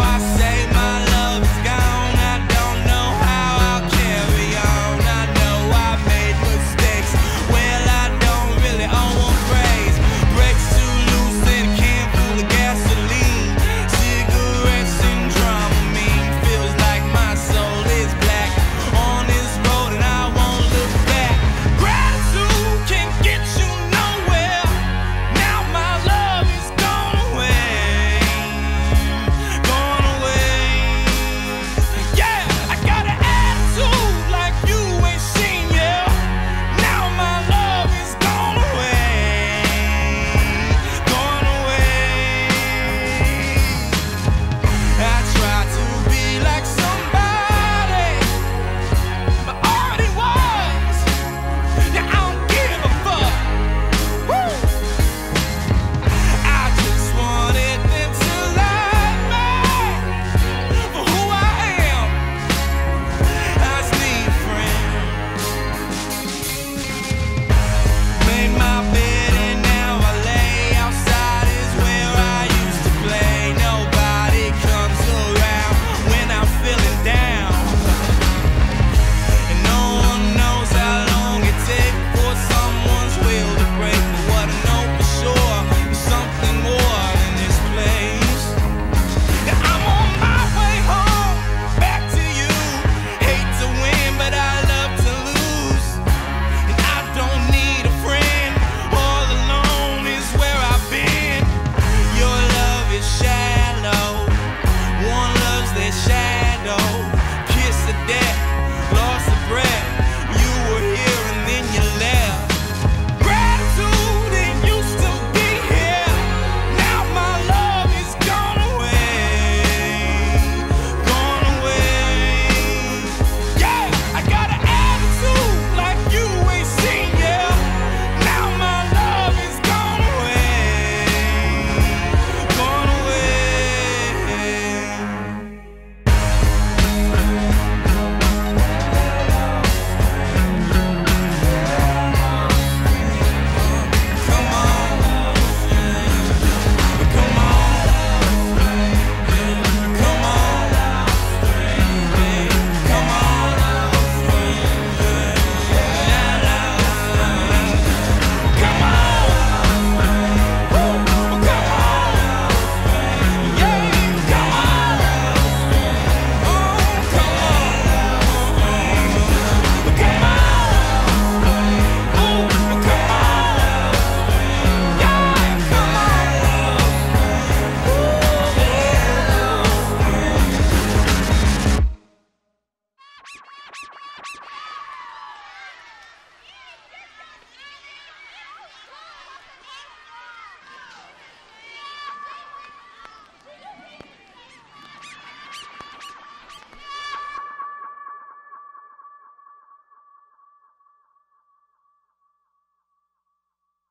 I